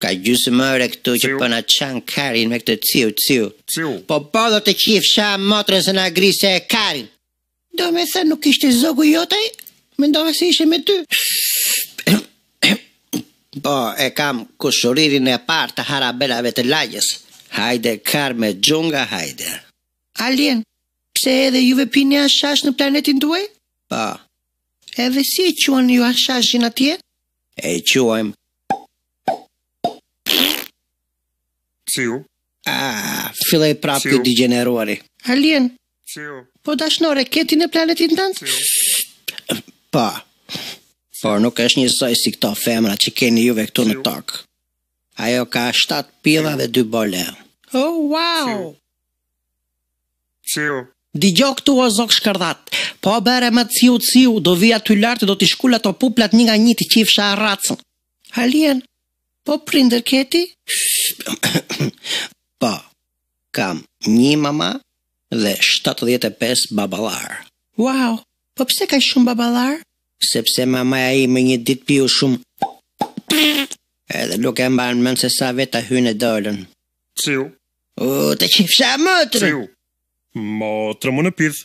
Ka gjysmë ore këtu që po na çan karin me këtë ciu ciu. Po po do të qifsha motrën se na grise e karin. Domethënë nuk ishte zogu jot ai, mendova se ishte me ty. Po, e kam kushëririn e parë të harabelave të lagjes. Hajde, kar me xhunga, hajde. Alien, pse edhe juve pini hashash në planetin tuaj? Po. Edhe si e quani ju hashashin atje? E quajmë. Ciu. Ah, filloi prapë ky i degjeneruari. Alien. Ciu. Po dashnore, ke ti në planetin tënd? Po. Por nuk është njësoj si këto femra që keni juve këtu në tokë. Ajo ka 7 pidha dhe 2 bole. Oh, wow! Ciu. Dëgjo këtu o zog shkërdhatë. Po bere më ciu ciu do vij aty lart e do t'i shkul ato puplat një nga një të qifsha racën. Alien, Po prindër ke ti? Po. Kam një mama dhe shtatëdhjetë e pesë baballarë. Wow, po pse kaq shumë baballarë? Sepse mamaja ime një ditë piu shumë edhe nuk e mban mend se sa veta hynë e dolën. Ciu. O, të qifsha motrën! Ciu. Motrën mu në pidh.